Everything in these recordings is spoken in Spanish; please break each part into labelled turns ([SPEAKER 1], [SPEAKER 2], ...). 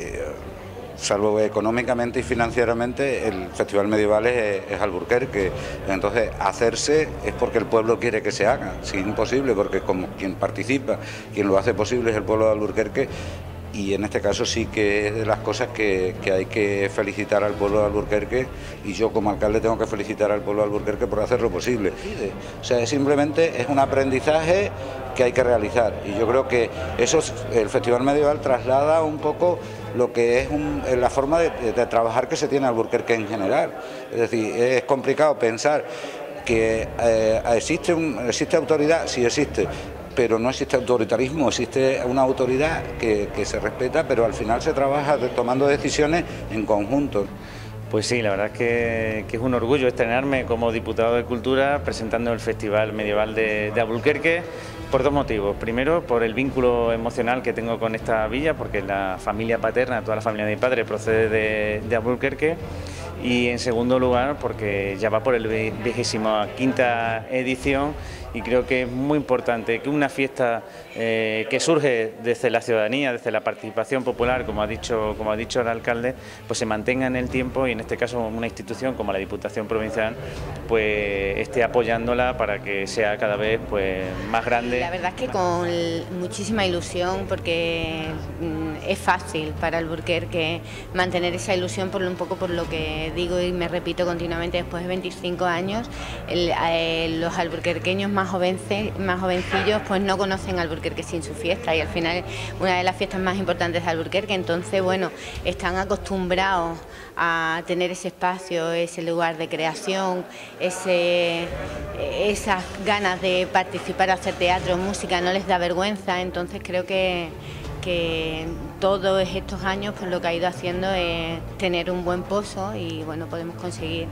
[SPEAKER 1] Eh, salvo económicamente y financieramente, el Festival Medieval es, es, Alburquerque. Entonces, hacerse es porque el pueblo quiere que se haga. Si es imposible, porque como quien participa, quien lo hace posible es el pueblo de Alburquerque, y en este caso sí que es de las cosas que, hay que felicitar al pueblo de Alburquerque y yo como alcalde tengo que felicitar al pueblo de Alburquerque por hacer lo posible. O sea, simplemente es un aprendizaje que hay que realizar y yo creo que eso el Festival Medieval traslada un poco lo que es la forma de, trabajar que se tiene Alburquerque en general. Es decir, es complicado pensar que eh, existe, un, existe autoridad, sí existe, pero no existe autoritarismo, existe una autoridad que, se respeta, pero al final se trabaja tomando decisiones en conjunto.
[SPEAKER 2] Pues sí, la verdad es que, es un orgullo estrenarme como diputado de Cultura presentando el Festival Medieval de, de Albuquerque por dos motivos. Primero, por el vínculo emocional que tengo con esta villa, porque la familia paterna, toda la familia de mi padre procede de, de Albuquerque. Y en segundo lugar, porque ya va por el vigésima quinta edición y creo que es muy importante que una fiesta eh, que surge desde la ciudadanía, desde la participación popular, como ha dicho, como ha dicho el alcalde, pues se mantenga en el tiempo y en este caso una institución como la Diputación Provincial pues esté apoyándola para que sea cada vez pues más grande.
[SPEAKER 3] La verdad es que con muchísima ilusión porque mm, es fácil para el que mantener esa ilusión por un poco por lo que digo y me repito continuamente después de 25 años, eh, los alburquerqueños más más, jovencillos pues no conocen Alburquerque sin su fiesta y al final una de las fiestas más importantes de Alburquerque, entonces bueno, están acostumbrados a tener ese espacio, ese lugar de creación, ese, esas ganas de participar, hacer teatro, música, no les da vergüenza, entonces creo que, que todos estos años pues lo que ha ido haciendo es tener un buen pozo y bueno, podemos conseguir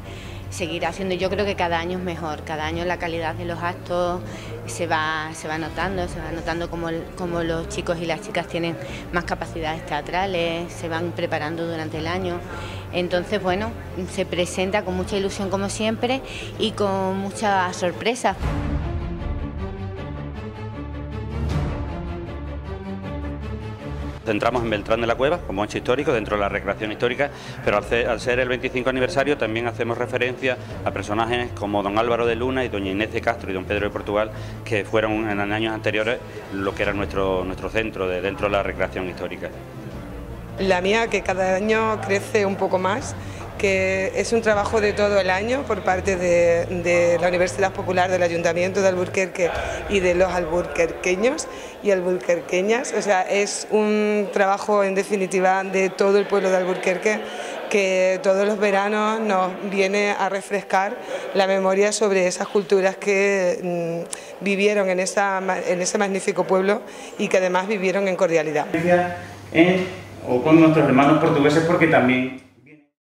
[SPEAKER 3] seguir haciendo. Yo creo que cada año es mejor, cada año la calidad de los actos se va, se va notando, se va notando como, como los chicos y las chicas tienen más capacidades teatrales, se van preparando durante el año. Entonces, bueno, se presenta con mucha ilusión como siempre y con muchas sorpresas.
[SPEAKER 4] Centramos en Beltrán de la Cueva como hecho histórico dentro de la recreación histórica, pero al ser, el 25 aniversario también hacemos referencia a personajes como don Álvaro de Luna y doña Inés de Castro y don Pedro de Portugal, que fueron en años anteriores lo que era nuestro, nuestro centro de, dentro de la recreación histórica.
[SPEAKER 5] La mía que cada año crece un poco más que es un trabajo de todo el año por parte de, la Universidad Popular del Ayuntamiento de Alburquerque y de los alburquerqueños y alburquerqueñas. O sea, es un trabajo en definitiva de todo el pueblo de Alburquerque que todos los veranos nos viene a refrescar la memoria sobre esas culturas que mm, vivieron en, en ese magnífico pueblo y que además vivieron en cordialidad.
[SPEAKER 2] o con nuestros hermanos portugueses porque también